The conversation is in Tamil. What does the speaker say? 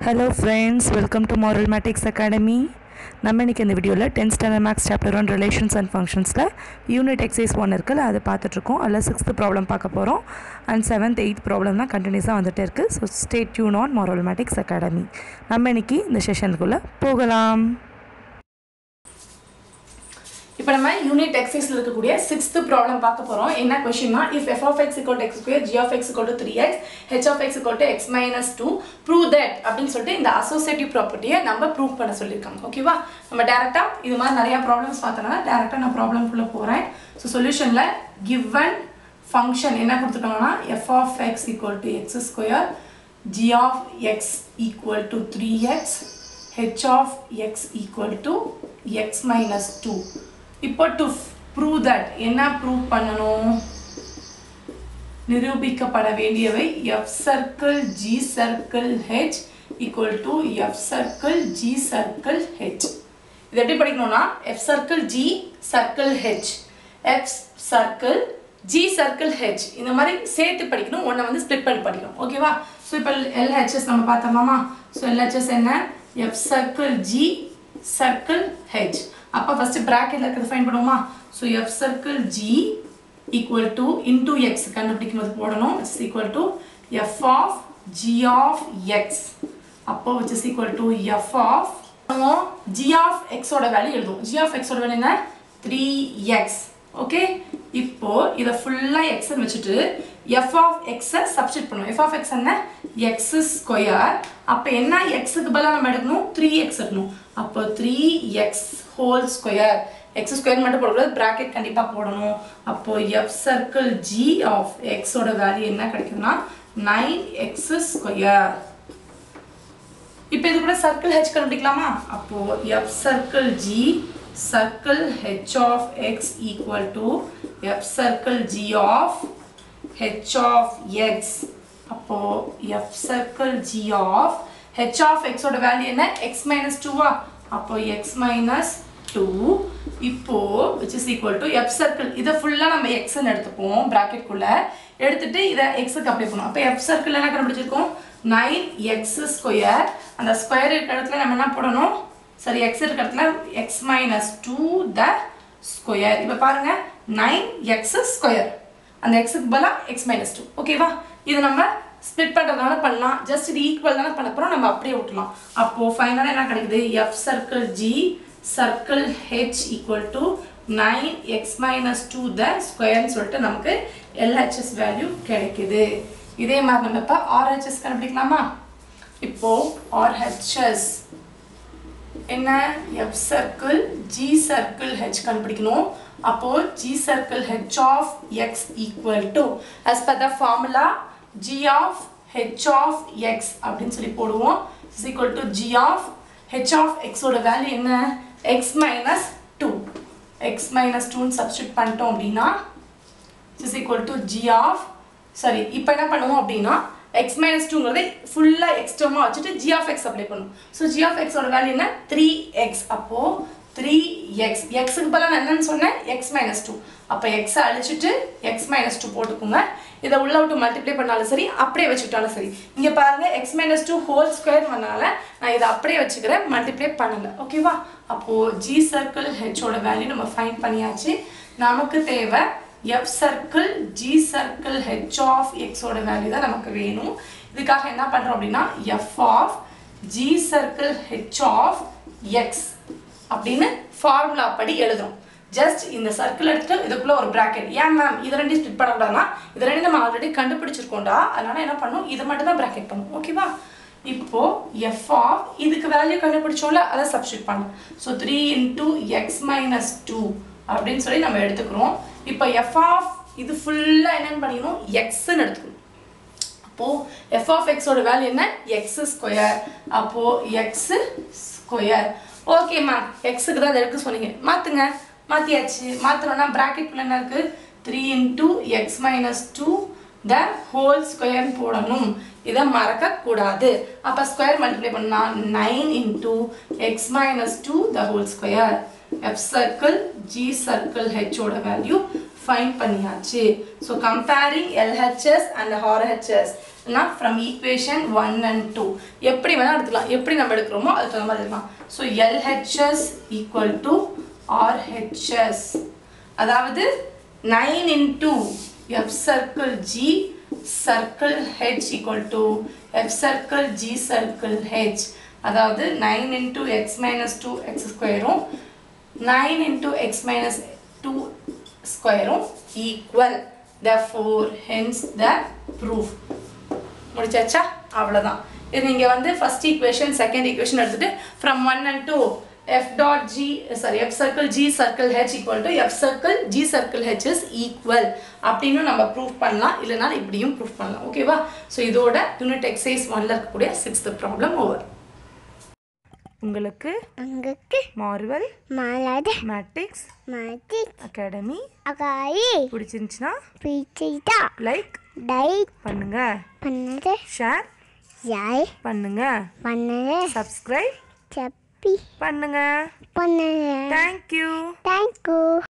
Hello friends welcome to Moral Matics Academy நம்ம இன்றைக்கி இந்த வீடியோவில் tenth standard maths chapter one relations and ஃபங்க்ஷன்ஸில் unit exercise one இருக்குல்ல அதை பார்த்துட்ருக்கோம் அதில் சிக்ஸ்த்து ப்ராப்ளம் பார்க்க போகிறோம் அண்ட் செவன்த் எயித் ப்ராப்ளம் தான் கண்டினியூஸாக வந்துட்டு இருக்குது so stay tuned on Moral Matics Academy நம்ம இன்றைக்கி இந்த செஷனுக்குள்ளே போகலாம். இப்போ நம்ம யூனிட் எக்ஸைஸில் இருக்கக்கூடிய சிக்ஸ்த் ப்ராப்ளம் பார்க்க போகிறோம் என்ன கொஷின்னா if f of x equal x square g of x equal three x h of x equal x minus two prove that அப்படின்னு சொல்லிட்டு இந்த அசோசியேட்டிவ் ப்ராப்பர்ட்டியை நம்ம ப்ரூவ் பண்ண சொல்லியிருக்காங்க. ஓகேவா நம்ம டேரெக்டாக இது மாதிரி நிறையா ப்ராப்ளம்ஸ் பார்த்தோன்னா டேரெக்டாக நான் ப்ராப்ளம்குள்ளே போகிறேன் ஸோ சொல்யூஷனில் கிவன் ஃபங்க்ஷன் என்ன கொடுத்துருக்காங்கன்னா f of x equal to x square g of x equal to three x h of x equal to x minus two இப்போ டு ப்ரூவ் தட் என்ன ப்ரூவ் பண்ணணும்? நிரூபிக்கப்பட வேண்டியவை f circle g circle h equal to f circle g circle h இது எப்படி படிக்கணும்னா f circle g circle h f circle g circle h இந்த மாதிரி சேர்த்து படிக்கணும் ஒன்றை வந்து ஸ்ப்ளிட் பண்ணி படிக்கணும். ஓகேவா ஸோ இப்போ எல்ஹெச்எஸ் நம்ம பார்த்தோமாமா ஸோ எல்ஹெச்எஸ் என்ன? F circle G circle H அப்போ ஃபஸ்ட்டு ப்ராக்கெட்டில் இருக்கிறது ஃபைன் பண்ணுவோமா? So F circle G equal to into X கண்டுபிடிக்கும் போது போடணும். It's equal to F of G of X அப்போ which is equal to F of G of எக்ஸோட வேல்யூ எழுதுவோம். ஜி ஆஃப் எக்ஸோட வேல்யூ என்ன? த்ரீ எக்ஸ் ஓகே இப்போ இதை ஃபுல்லாக எக்ஸ்ன்னு வச்சுட்டு எஃப் ஆஃப் எக்ஸை சப்ஸ்டிட் பண்ணுவோம். எஃப் ஆஃப் எக்ஸ் என்ன? எக்ஸ் ஸ்கொயர் அப்போ என்ன எக்ஸுக்கு பதிலாக நம்ம எடுக்கணும்? த்ரீ எக்ஸ் எடுக்கணும். அப்போ three X whole square X square மட்டும் போடக்கூடாது ப்ராக்கெட் கண்டிப்பாக போடணும். அப்போது எஃப் சர்க்கிள் ஜி ஆஃப் எக்ஸோட வேல்யூ என்ன கிடைக்குதுன்னா நைன் எக்ஸ் ஸ்கொயர் இப்போ இது கூட சர்க்கிள் ஹெச் கண்டுபிடிக்கலாமா? அப்போது F circle G circle H of X equal to F circle G of H of X அப்போது F circle G of H of எக்ஸோட வேல்யூ என்ன? எக்ஸ் மைனஸ் டூவா அப்போது எக்ஸ் மைனஸ் டூ இப்போது which is equal to F circle இதை ஃபுல்லாக நம்ம எக்ஸ்ன்னு எடுத்துப்போம் ப்ராக்கெட்குள்ள எடுத்துட்டு இதை எக்ஸுக்கு அப்ளை பண்ணுவோம். அப்போ எஃப் சர்க்கிள் என்ன கண்டுபிடிச்சிருக்கோம்? நைன் எக்ஸ் ஸ்கொயர் அந்த ஸ்கொயர் இருக்கிற இடத்துல நம்ம என்ன போடணும்? சரி எக்ஸ் இருக்கிற இடத்துல X minus two the square இப்போ பாருங்க நைன் எக்ஸ் ஸ்கொயர் அந்த எக்ஸுக்கு பதிலாக எக்ஸ் மைனஸ் டூ ஓகேவா இது நம்ம ஸ்ப்ளிட் பண்ணுறதுனால பண்ணலாம். ஜஸ்ட் இது ஈக்குவல் தானே பண்ண போகிறோம் நம்ம அப்படியே விட்டுலாம் அப்போது ஃபைனலாக என்ன கிடைக்குது? F circle G circle H equal to nine X minus two the ஸ்கொயர்னு சொல்லிட்டு நமக்கு எல்ஹெச்எஸ் வேல்யூ கிடைக்குது. இதே மாதிரி நம்ம இப்போ ஆர்ஹெச்எஸ் கண்டுபிடிக்கலாமா? இப்போது ஆர்ஹெச்எஸ் என்ன? F circle G circle H கண்டுபிடிக்கணும். அப்போ G circle H of X equal to as per the formula G of H of X அப்படின்னு சொல்லி போடுவோம். Is equal to G G of H of எக்ஸோட வேல்யூ என்ன? X minus two X minus டூன்னு substitute பண்ணிட்டோம் அப்படின்னா is equal to G of சரி இப்போ என்ன பண்ணுவோம் அப்படின்னா எக்ஸ் மைனஸ் டூங்கிறது ஃபுல்லாக எக்ஸ்ட்ரமாக வச்சுட்டு g of எக்ஸ் அப்ளை பண்ணும் ஸோ ஜி ஆஃப் எக்ஸோட வேல்யூ என்ன? த்ரீ எக்ஸ் அப்போது த்ரீ எக்ஸ் எக்ஸுக்கு பதிலாக நான் என்னன்னு சொன்னேன்? எக்ஸ் மைனஸ் டூ அப்போ எக்ஸை அழிச்சிட்டு எக்ஸ் மைனஸ் டூ போட்டுக்கோங்க. இதை உள்ள விட்டு மல்டிப்ளை பண்ணாலும் சரி அப்படியே வச்சுக்கிட்டாலும் சரி. இங்கே பாருங்கள் X minus two whole square பண்ணனால நான் இதை அப்படியே வச்சுக்கிறேன் மல்டிப்ளை பண்ணலை. ஓகேவா அப்போது ஜி சர்க்கிள் ஹெச்சோட வேல்யூ நம்ம ஃபைன் பண்ணியாச்சு. நமக்கு தேவை F circle G circle H of எக்ஸோட வேல்யூ தான் நமக்கு வேணும். இதுக்காக என்ன பண்ணுறோம் அப்படின்னா F of G circle H of X அப்படின்னு ஃபார்முலா படி எழுதுறோம். ஜஸ்ட் இந்த சர்க்கிள் எடுத்துட்டு இதுக்குள்ள ஒரு ப்ராக்கெட் ஏன் மேம் இதை ரெண்டையும் ஸ்பிட் பண்ணக்கூடாதுன்னா இதை ரெண்டு நம்ம ஆல்ரெடி கண்டுபிடிச்சிருக்கோம்டா. அதனால என்ன பண்ணும்? இதை மட்டும் தான் ப்ராக்கெட் பண்ணும் ஓகேவா இப்போ எஃப் ஆஃப் இதுக்கு வேல்யூ கண்டுபிடிச்சோம்ல அதை சப்ஸ்டியூட் பண்ணும் so three into X minus two அப்படின்னு சொல்லி நம்ம எடுத்துக்கிறோம். இப்போ எஃப் ஆஃப் இது ஃபுல்லாக என்னென்னு பண்ணிக்கணும்? எக்ஸ்ன்னு எடுத்துக்கணும். அப்போது எஃப் ஆஃப் எக்ஸோட வேல்யூ என்ன? எக்ஸ் ஸ்கொயர் அப்போது எக்ஸ் ஸ்கொயர் ஓகே மேம் எக்ஸுக்கு தான் அதை எடுக்க சொன்னீங்க. மாற்றுங்க மாற்றியாச்சு மாற்றுறோன்னா ப்ராக்கெட்டில் என்ன இருக்குது three into X minus two the whole ஸ்கொயர்னு போடணும். இதை மறக்கக்கூடாது. அப்போ ஸ்கொயர் மல்டிப்ளை பண்ணால் nine into X minus two the whole square F circle G circle ஹெச்சோட value find பண்ணியாச்சு. So comparing LHS and RHS நான் from equation one and two எப்படி வேணால் எடுத்துக்கலாம். எப்படி நம்ம எடுக்கிறோமோ அதுக்கு தகுந்த மாதிரி எடுக்கலாம். So LHS equal to RHS அதாவது nine into F circle G circle H equal to F circle G circle H அதாவது nine into X minus two X ஸ்கொயரும் nine into X minus two ஸ்கொயரும் equal the four hence the proof முடிச்சாச்சா? அவ்வளோதான் இது நீங்கள் வந்து ஃபர்ஸ்ட் ஈக்குவேஷன் செகண்ட் ஈக்குவேஷன் எடுத்துட்டு from one and two F dot G sorry F circle G circle H equal to F circle G circle H is equal அப்படின்னு நம்ம ப்ரூஃப் பண்ணலாம். இல்லைனா இப்படியும் ப்ரூஃப் பண்ணலாம். ஓகேவா ஸோ இதோட யூனிட் எக்ஸசைஸ் ஒன்ல இருக்கக்கூடிய சிக்ஸ்த் ப்ராப்ளம் ஓவர் உங்களுக்கு அங்குக்கு மார்வல் மலர் மேட்ரிக்ஸ் மாட்டி அகாடமி அகாயி பிடிச்சிருந்துச்சுன்னா பிடிச்சா லைக் டைட் பண்ணுங்க. பண்ணது ஷேர் யாய் பண்ணுங்க. பண்ணது சப்ஸ்கிரைப் சப்பி பண்ணுங்க. பண்ணது தேங்க்யூ தேங்க்யூ